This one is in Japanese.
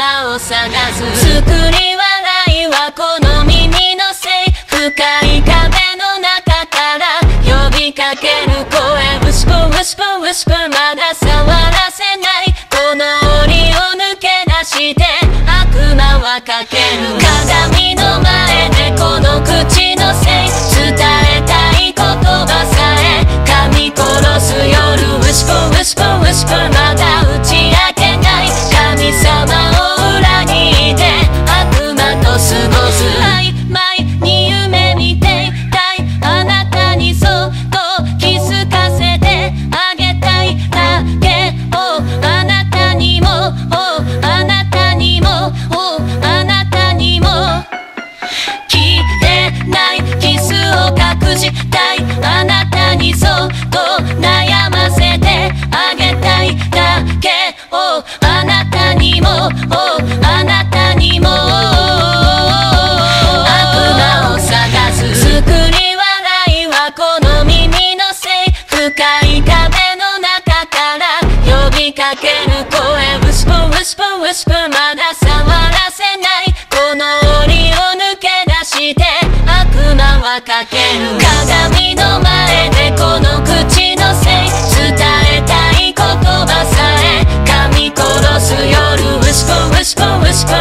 間を探す。作り笑いはこの耳のせい深い壁の中から呼びかける声ウシコウシコウシコまだ触らせない。この檻を抜け出して悪魔はかける。鏡のあなたにも。悪魔を探す。り笑いはこの耳のせい深い壁の中から呼びかける声ウスプウスプウスプまだ触らせない。この檻を抜け出して悪魔はける。鏡の whisper, whisper.